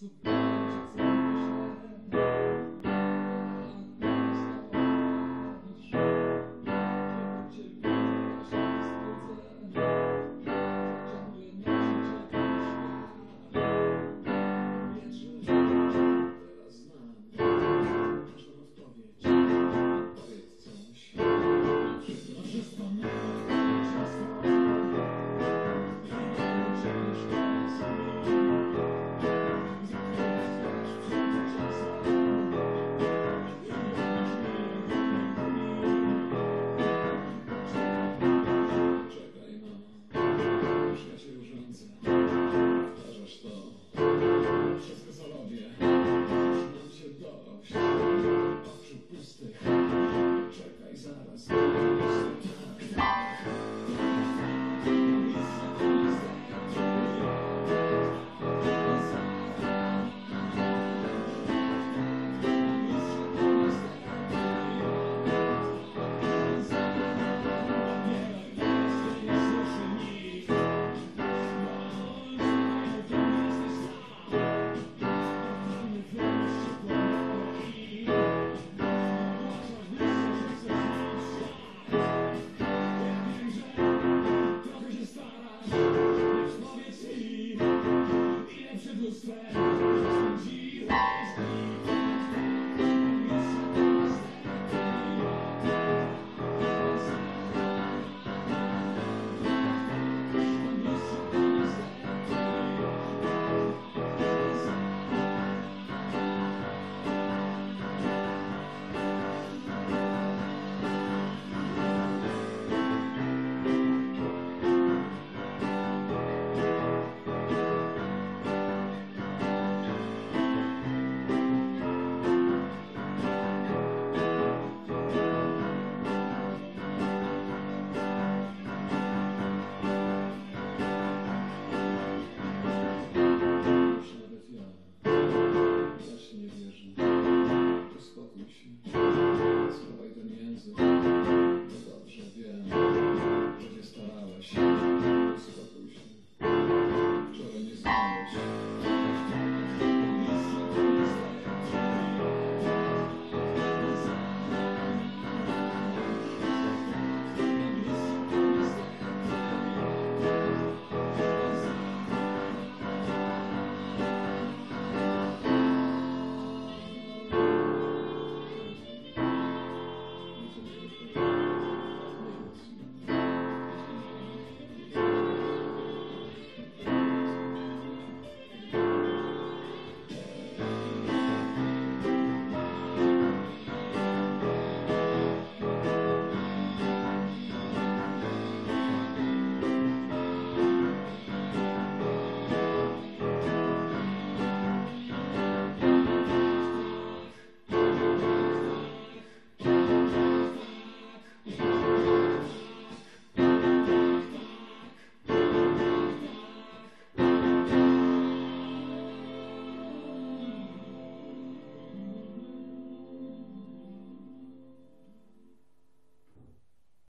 welcome to